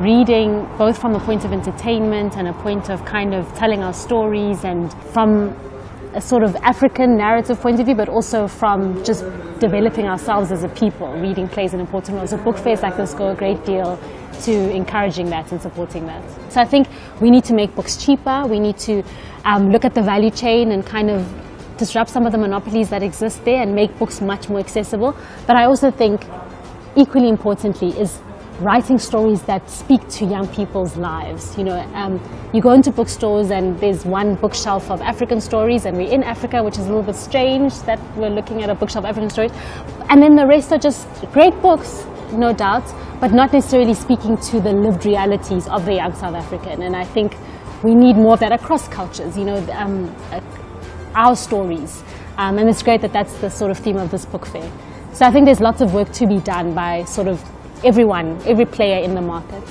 reading both from a point of entertainment and a point of kind of telling our stories and from a sort of African narrative point of view, but also from just developing ourselves as a people. Reading plays an important role. So book fairs like this go a great deal to encouraging that and supporting that. So I think we need to make books cheaper. We need to um, look at the value chain and kind of disrupt some of the monopolies that exist there and make books much more accessible. But I also think equally importantly is writing stories that speak to young people's lives. You know, um, you go into bookstores and there's one bookshelf of African stories, and we're in Africa, which is a little bit strange that we're looking at a bookshelf of African stories, and then the rest are just great books, no doubt, but not necessarily speaking to the lived realities of the young South African. And I think we need more of that across cultures. You know, um, uh, our stories, um, and it's great that that's the sort of theme of this book fair. So I think there's lots of work to be done by sort of everyone, every player in the market.